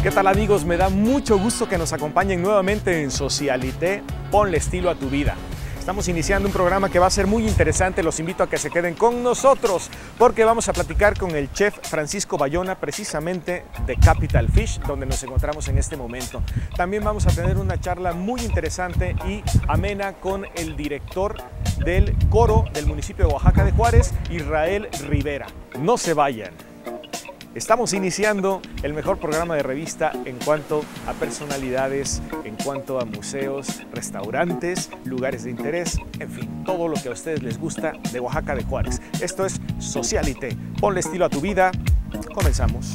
¿Qué tal amigos? Me da mucho gusto que nos acompañen nuevamente en Socialité, ponle estilo a tu vida. Estamos iniciando un programa que va a ser muy interesante, los invito a que se queden con nosotros porque vamos a platicar con el chef Francisco Bayona precisamente de Capital Fish, donde nos encontramos en este momento. También vamos a tener una charla muy interesante y amena con el director del coro del municipio de Oaxaca de Juárez, Israel Rivera. No se vayan. Estamos iniciando el mejor programa de revista en cuanto a personalidades, en cuanto a museos, restaurantes, lugares de interés, en fin, todo lo que a ustedes les gusta de Oaxaca de Juárez. Esto es Socialité. Ponle estilo a tu vida. Comenzamos.